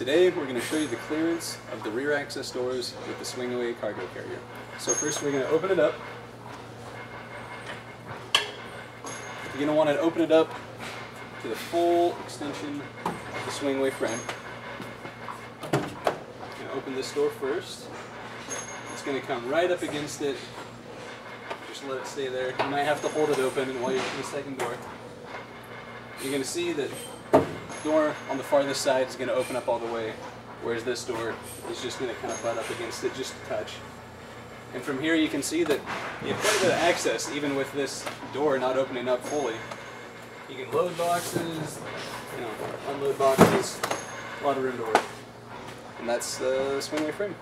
Today we're going to show you the clearance of the rear access doors with the swing-away cargo carrier. So first we're going to open it up. You're going to want to open it up to the full extension of the swing-away frame. You're going to open this door first. It's going to come right up against it. Just let it stay there. You might have to hold it open while you're in the second door. You're going to see that door on the farthest side is going to open up all the way, whereas this door is just going to kind of butt up against it just a touch. And from here you can see that you have quite a bit of access, even with this door not opening up fully. You can load boxes, you know, unload boxes, a lot of room to work. And that's the swing-away frame.